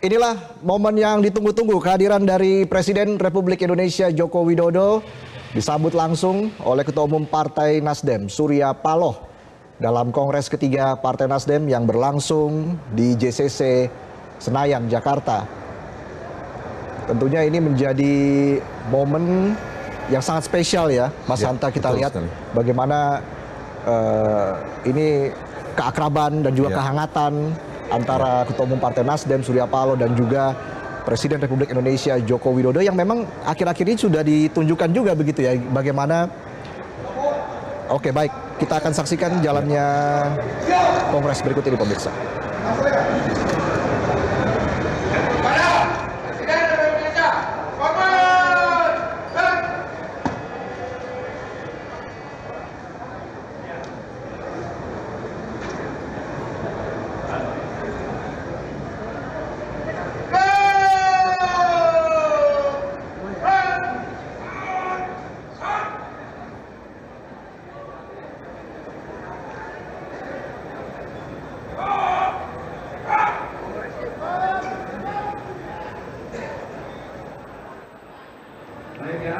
inilah momen yang ditunggu-tunggu kehadiran dari Presiden Republik Indonesia Joko Widodo disambut langsung oleh Ketua Umum Partai Nasdem Surya Paloh dalam Kongres ketiga Partai Nasdem yang berlangsung di JCC Senayan, Jakarta. Tentunya ini menjadi momen yang sangat spesial ya, Mas ya, Hanta kita lihat sekali. bagaimana uh, ini keakraban dan juga ya. kehangatan antara Ketua Umum Partai Nasdem Surya Paloh dan juga Presiden Republik Indonesia Joko Widodo yang memang akhir-akhir ini sudah ditunjukkan juga begitu ya bagaimana Oke baik, kita akan saksikan jalannya kongres berikut ini pemirsa. Baik ya,